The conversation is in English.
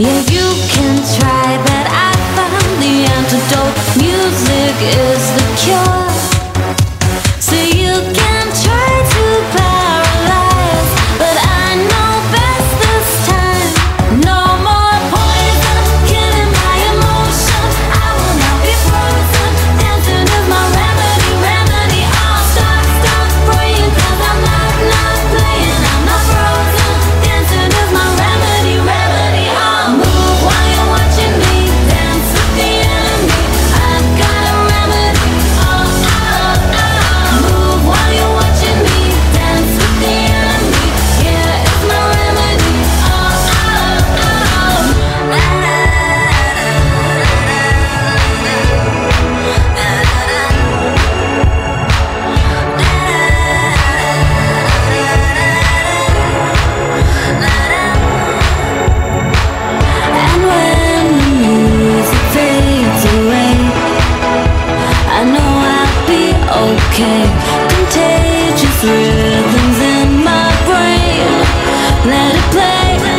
Yeah, you can try, but I found the antidote. Music is. okay Contagious rhythms in my brain. Let it play.